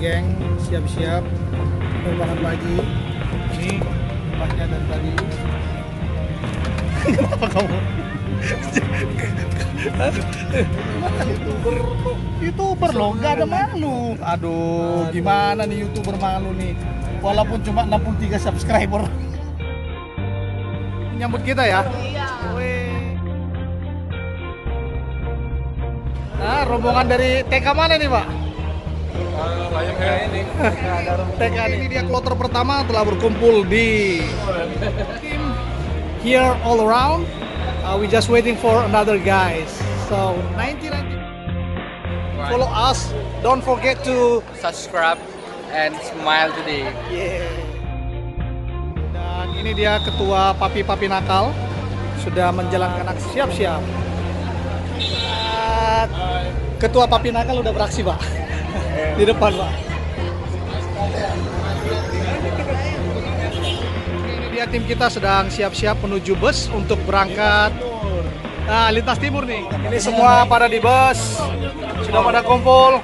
geng siap-siap. Penerbangan pagi. Ini mbaknya dan tadi. Kenapa kamu? Youtuber youtuber loh nggak ada malu. Aduh gimana nih youtuber malu nih? Walaupun cuma 63 subscriber. Nyambut kita ya? Wih. Nah, rombongan dari TK mana nih, Pak? Ini. TK ini dia kloter pertama telah berkumpul di tim here all around. Uh, we just waiting for another guys. So 1990. Follow us. Don't forget to Subscribe and smile today. yeah. Dan ini dia ketua papi-papi nakal sudah menjalankan aksi siap-siap. Ketua papi nakal udah beraksi, Pak. Di depan, Pak. Ini dia tim kita sedang siap-siap menuju bus untuk berangkat. Nah, lintas timur nih. Ini semua pada di bus. Sudah pada kumpul.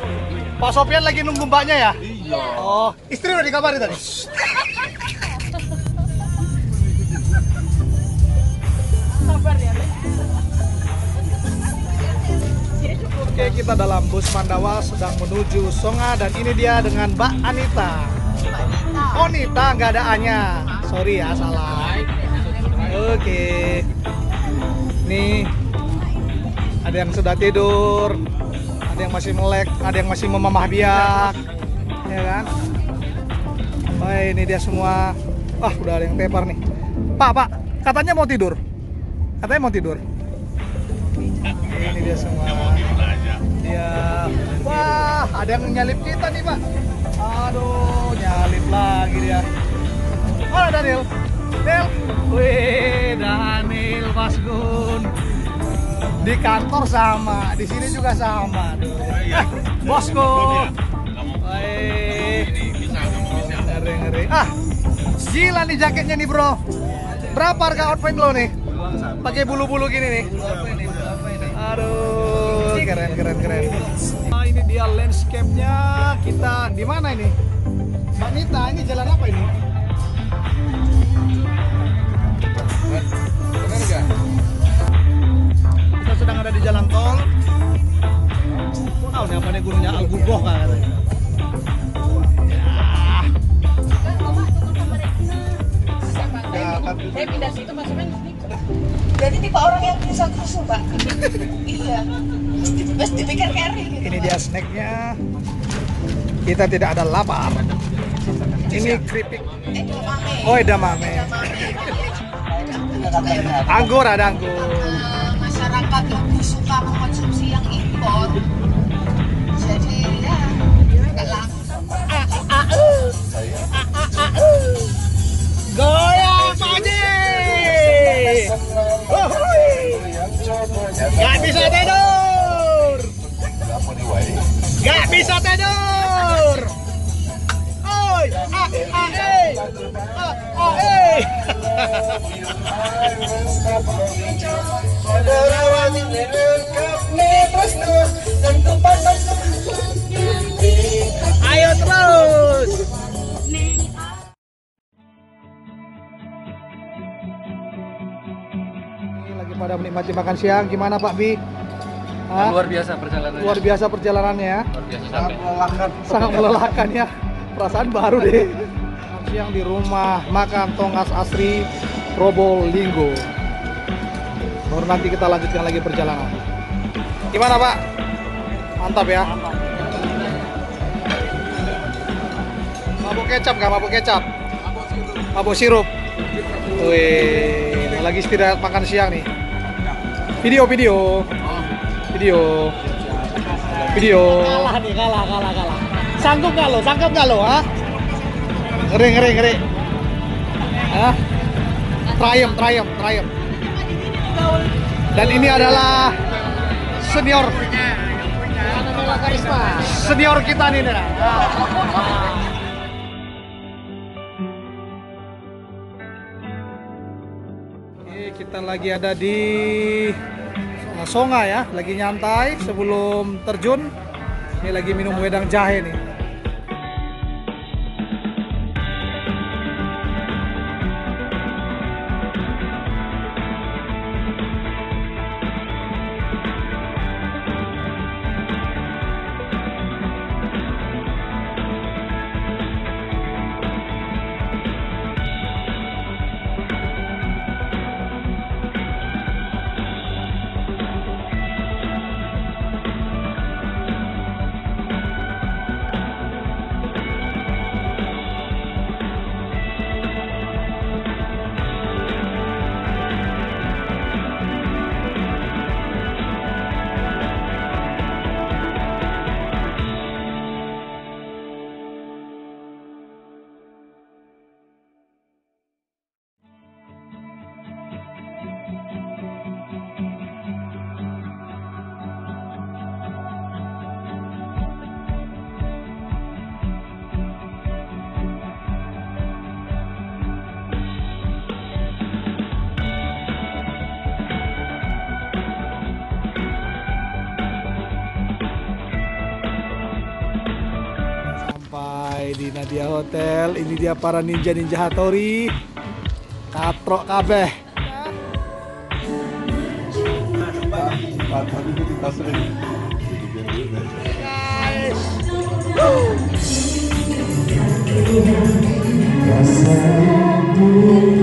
Pak Sofian lagi nunggu mbaknya ya? Iya. Oh, istri udah dikabarin tadi? Oke, kita dalam bus Pandawa sedang menuju Songa dan ini dia dengan Mbak Anita. Oh, Nita nggak ada A-nya. Sorry ya, salah. Oke. Nih, ada yang sudah tidur, ada yang masih melek, ada yang masih memamah biak, ya kan? Oh, ini dia semua. Wah, udah ada yang tepar nih. Pak, Pak, katanya mau tidur. Katanya mau tidur. Ini dia semua. Ada yang nyalip kita nih, Pak. Aduh, nyalip lagi dia. Mana Daniel? Daniel. Wih, Daniel Mas Gun. Di kantor sama, di sini juga sama. Aduh. Bosku. Wih. Ah, gila nih jaketnya nih, Bro. Berapa harga outfit lo nih? Pakai bulu-bulu gini nih. Aduh, keren keren keren. Nah, ini dia landscape-nya. Kita di mana ini? Mbak Nita, ini jalan apa ini? Benar nggak? Kita sedang ada di jalan tol. Tahu nih apa nih gunungnya Algugoh kan katanya. Saya pindah situ maksudnya jadi tipe orang yang bisa kusu pak iya terus dipikir carry gitu Ini dia snacknya. Kita tidak ada lapar. Ini keripik. eh Oh, edamame. Anggur ada anggur. Ayo terus. Ini lagi pada menikmati makan siang. Gimana Pak Bi? Hah? Luar biasa perjalanannya. Luar biasa perjalanannya ya. Luar biasa sampai. Sangat melelahkan ya. Perasaan baru deh. Siang di rumah makan Tongas Asri Probolinggo. Baru nanti kita lanjutkan lagi perjalanan. Gimana Pak? Mantap ya. Mabuk kecap nggak? Mabuk kecap? Mabuk sirup. Wih, lagi istirahat makan siang nih. Video, video. Video. Video. Kalah nih, kalah, kalah, kalah. Sanggup nggak lo? Sanggup nggak lo? Ah? Ngeri, ngeri, ngeri. Hah? Triumph, triumph, triumph. Dan ini adalah senior senior kita nih. Oke, kita lagi ada di Songa ya, lagi nyantai sebelum terjun. Ini lagi minum wedang jahe nih. Sampai di Nadia Hotel. Ini dia para ninja-ninja Hattori. Katrok kabeh. Guys.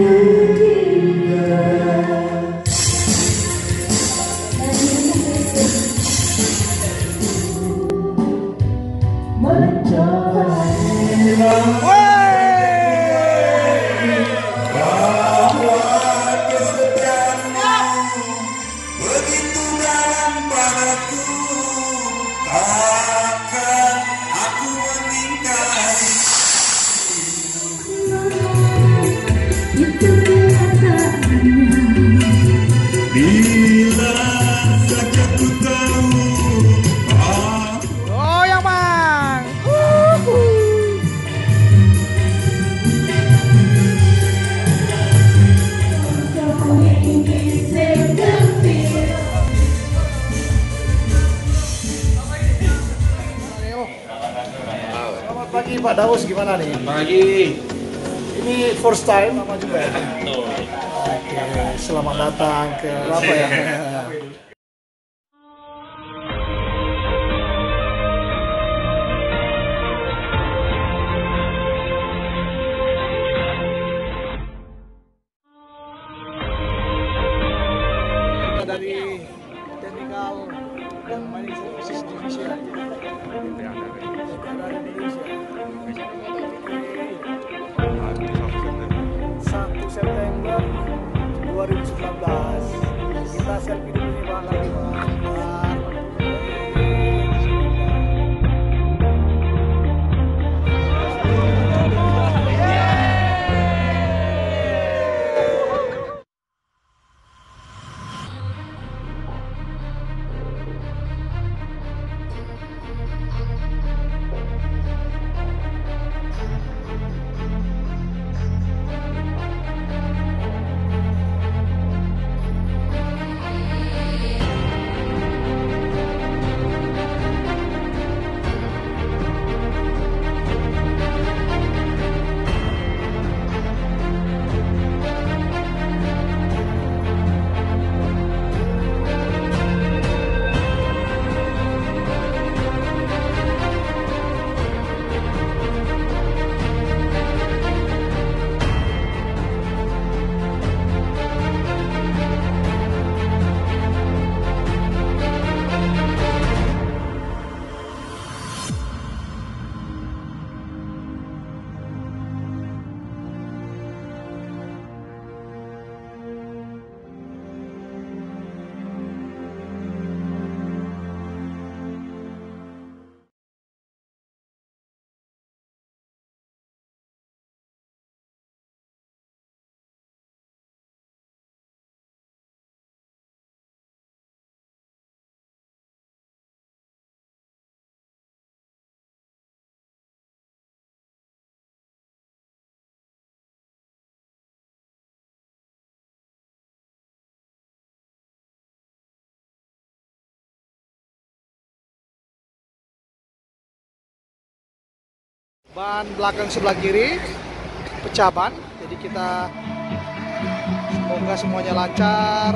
Pak Daus, gimana nih? Pagi. Ini first time sama juga ya? Oke, selamat datang ke apa ya? Ban belakang sebelah kiri pecah ban. Jadi kita semoga semuanya lancar